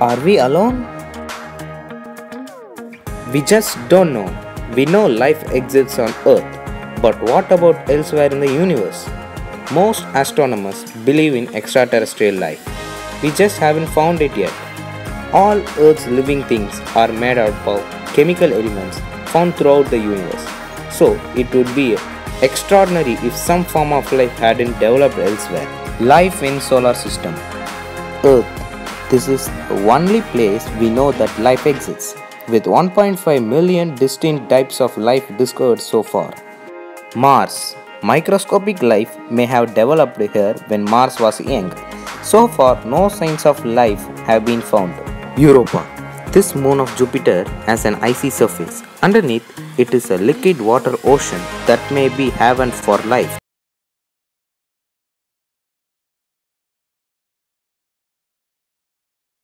Are we alone? We just don't know. We know life exists on Earth, but what about elsewhere in the universe? Most astronomers believe in extraterrestrial life. We just haven't found it yet. All Earth's living things are made out of chemical elements found throughout the universe. So, it would be extraordinary if some form of life hadn't developed elsewhere. Life in solar system. Earth. This is the only place we know that life exists, with 1.5 million distinct types of life discovered so far. Mars. Microscopic life may have developed here when Mars was young. So far, no signs of life have been found. Europa. This moon of Jupiter has an icy surface. Underneath, it is a liquid water ocean that may be heaven for life.